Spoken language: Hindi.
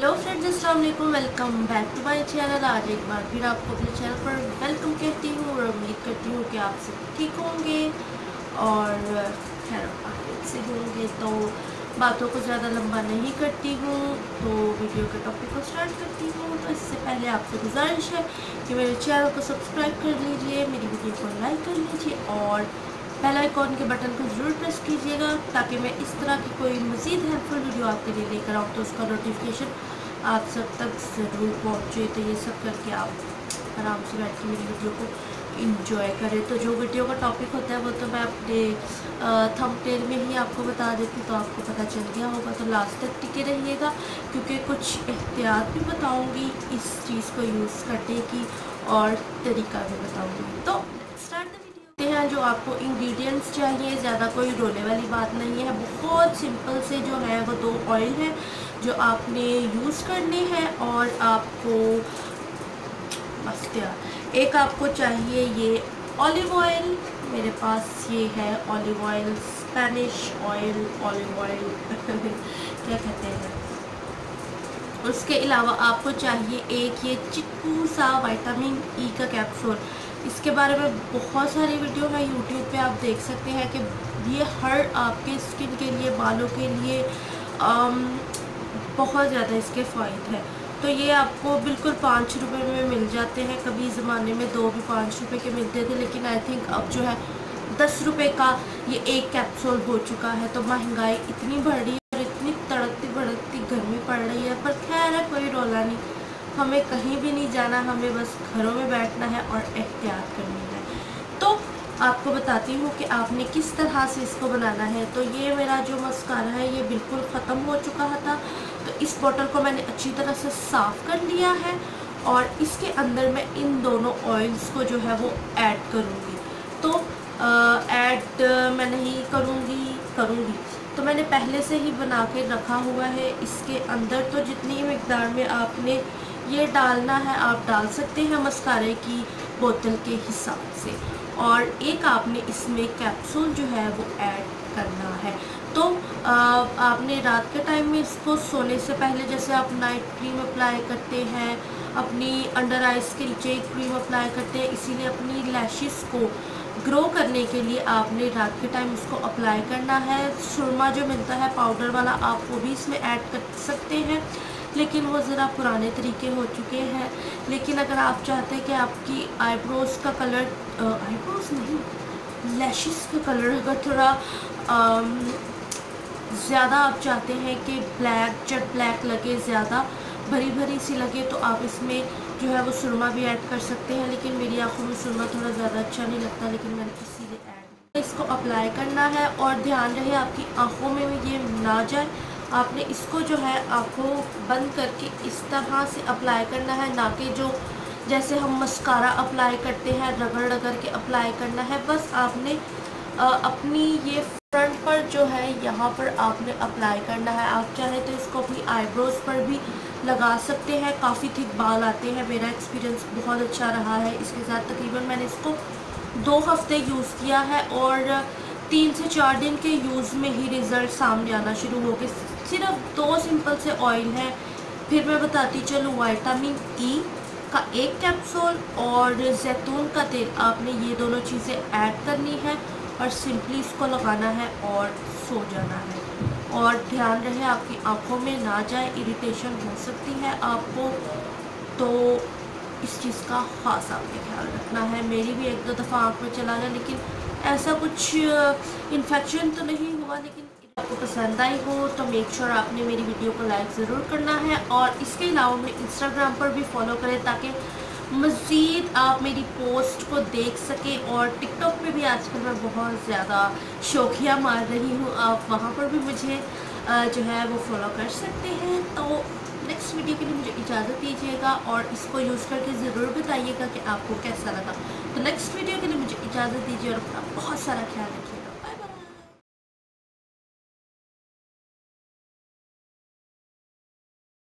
हेलो फ्रेंड्स अस्सलाम वालेकुम welcome back to my channel. आज एक बार फिर आपको अपने चैनल पर वेलकम कहती हूँ और उम्मीद करती हूँ कि आप सब ठीक होंगे और, खैर आप से होंगे तो बातों को ज़्यादा लंबा नहीं करती हूँ तो वीडियो के टॉपिक को स्टार्ट करती हूँ। तो इससे पहले आपसे गुजारिश है कि मेरे चैनल को सब्सक्राइब कर लीजिए, मेरी वीडियो को लाइक कर लीजिए और बेल आइकॉन के बटन को ज़रूर प्रेस कीजिएगा, ताकि मैं इस तरह की कोई मज़ीद हेल्पफुल वीडियो आपके लिए लेकर आऊँ तो उसका नोटिफिकेशन आप सब तक ज़रूर पहुँचे। तो ये सब करके आप आराम से बैठ के मेरी वीडियो को इंजॉय करें। तो जो वीडियो का टॉपिक होता है, वो तो मैं अपने थम थंबनेल में ही आपको बता देती तो आपको पता चल गया होगा। तो लास्ट तक टिके रहिएगा, क्योंकि कुछ एहतियात भी बताऊँगी इस चीज़ को यूज़ करने की और तरीका भी बताऊँगी। तो स्टार्ट हैं जो आपको इंग्रेडिएंट्स चाहिए, ज़्यादा कोई रोने वाली बात नहीं है। बहुत सिंपल से जो है वो दो ऑयल हैं जो आपने यूज़ करने हैं और आपको, बस क्या, एक आपको चाहिए ये ऑलिव ऑयल मेरे पास ये है olive oil Spanish oil olive oil क्या कहते हैं? उसके अलावा आपको चाहिए एक ये चिक्कू सा वाइटामिन ई e का कैप्सूल इसके बारे में बहुत सारी वीडियो है यूट्यूब पे आप देख सकते हैं कि ये हर आपके स्किन के लिए बालों के लिए आम, बहुत ज़्यादा इसके फ़ायदे हैं। तो ये आपको बिल्कुल पाँच रुपए में मिल जाते हैं। कभी ज़माने में दो भी पाँच रुपए के मिलते थे लेकिन आई थिंक अब जो है दस रुपए का ये एक कैप्सूल हो चुका है। तो महँगाई इतनी बढ़ रही है और इतनी तड़कती भड़कती गर्मी पड़ रही है पर खैर नहीं। हमें कहीं भी नहीं जाना, हमें बस घरों में बैठना है और एहतियात करनी है। तो आपको बताती हूँ कि आपने किस तरह से इसको बनाना है। तो ये मेरा जो मस्कारा है, ये बिल्कुल ख़त्म हो चुका था। तो इस बॉटल को मैंने अच्छी तरह से साफ़ कर लिया है और इसके अंदर मैं इन दोनों ऑयल्स को जो है वो ऐड करूँगी। तो ऐड मैं नहीं करूँगी करूँगी। तो मैंने पहले से ही बना के रखा हुआ है। इसके अंदर तो जितनी मकदार में आपने ये डालना है, आप डाल सकते हैं मस्कारे की बोतल के हिसाब से। और एक आपने इसमें कैप्सूल जो है वो ऐड करना है। तो आपने रात के टाइम में इसको सोने से पहले जैसे आप नाइट क्रीम अप्लाई करते हैं, अपनी अंडर आइज़ के नीचे क्रीम अप्लाई करते हैं, इसीलिए अपनी लैशिस को ग्रो करने के लिए आपने रात के टाइम इसको अप्लाई करना है। सुरमा जो मिलता है पाउडर वाला, आप वो भी इसमें ऐड कर सकते हैं। लेकिन वो ज़रा पुराने तरीके हो चुके हैं। लेकिन अगर आप चाहते हैं कि आपकी आईब्रोज़ का कलर आईब्रोज़ नहीं लैशिस का कलर अगर थोड़ा ज़्यादा आप चाहते हैं कि ब्लैक जट ब्लैक लगे, ज़्यादा भरी भरी सी लगे तो आप इसमें जो है वो सुरमा भी ऐड कर सकते हैं लेकिन मेरी आँखों में सुरमा थोड़ा ज़्यादा अच्छा नहीं लगता लेकिन मैंने इसीलिए ऐड इसको अप्लाई करना है और ध्यान रहे आपकी आँखों में ये ना जाए। आपने इसको जो है आँखों बंद करके इस तरह से अप्लाई करना है ना कि जो जैसे हम मस्कारा अप्लाई करते हैं रगड़ रगड़ के अप्लाई करना है। बस आपने आ, अपनी ये फ्रंट पर जो है यहाँ पर आपने अप्लाई करना है। आप चाहे तो इसको अपनी आईब्रोज़ पर भी लगा सकते हैं। काफ़ी थिक बाल आते हैं। मेरा एक्सपीरियंस बहुत अच्छा रहा है। इसके साथ तकरीबन मैंने इसको दो हफ़्ते यूज़ किया है और तीन से चार दिन के यूज़ में ही रिज़ल्ट सामने आना शुरू हो गए। सिर्फ़ दो सिंपल से ऑयल हैं। फिर मैं बताती चलूँ वाइटामिन ई का एक कैप्सूल और जैतून का तेल। आपने ये दोनों चीज़ें ऐड करनी है और सिंपली इसको लगाना है और सो जाना है। और ध्यान रहे आपकी आँखों में ना जाए इरिटेशन हो सकती है आपको। तो इस चीज़ का ख़ास आपने ख्याल रखना है। मेरी भी एक दो दफ़ा आँख में चला गया, लेकिन ऐसा कुछ इन्फेक्शन तो नहीं हुआ, लेकिन आपको पसंद आई हो तो मेक श्योर sure आपने मेरी वीडियो को लाइक ज़रूर करना है। और इसके अलावा मैं इंस्टाग्राम पर भी फॉलो करें, ताकि मज़ीद आप मेरी पोस्ट को देख सकें और टिकटॉक पे भी आजकल मैं बहुत ज़्यादा शौकिया मार रही हूँ। आप वहाँ पर भी मुझे जो है वो फॉलो कर सकते हैं। तो नेक्स्ट वीडियो के लिए मुझे इजाज़त दीजिएगा और इसको यूज़ करके ज़रूर बताइएगा कि आपको कैसा लगा। तो नेक्स्ट वीडियो के लिए मुझे इजाज़त दीजिए और अपना बहुत सारा ख्याल रखिए